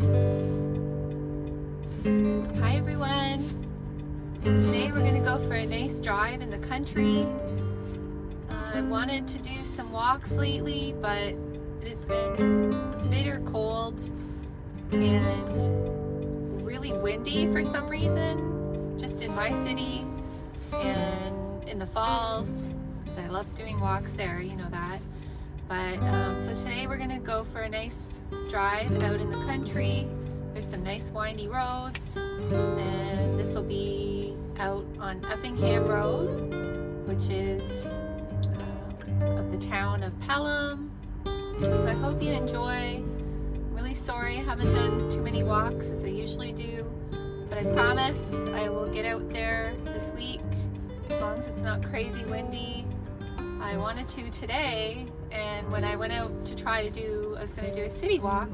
Hi everyone. Today we're going to go for a nice drive in the country. Uh, I wanted to do some walks lately, but it has been bitter cold and really windy for some reason, just in my city and in the falls, because I love doing walks there, you know that. But um, so today we're to go for a nice drive out in the country there's some nice windy roads and this will be out on Effingham Road which is uh, of the town of Pelham. So I hope you enjoy. I'm really sorry I haven't done too many walks as I usually do but I promise I will get out there this week as long as it's not crazy windy. I wanted to today and when I went out to try to do, I was going to do a city walk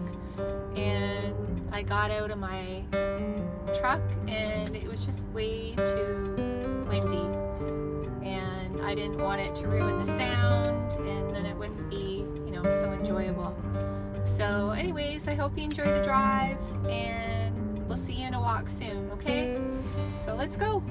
and I got out of my truck and it was just way too windy. And I didn't want it to ruin the sound and then it wouldn't be you know so enjoyable. So anyways I hope you enjoy the drive and we'll see you in a walk soon okay? So let's go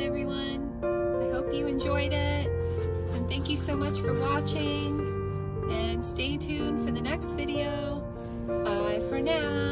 everyone. I hope you enjoyed it. And thank you so much for watching. And stay tuned for the next video. Bye for now.